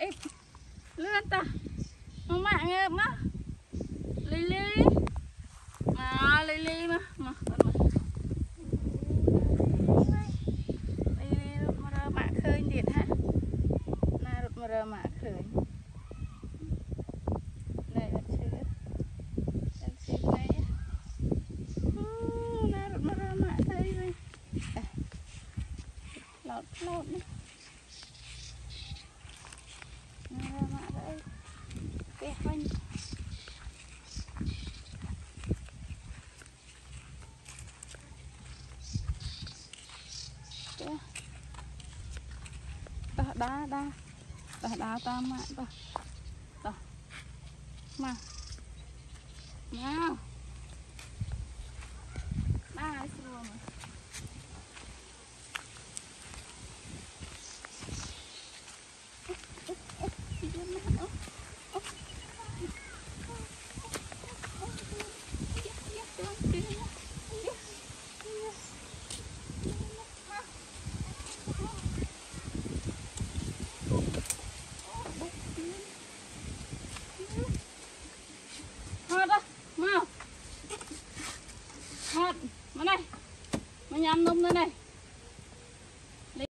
Hey. cái đó đá đá đó đá ta mà đó đó mà mà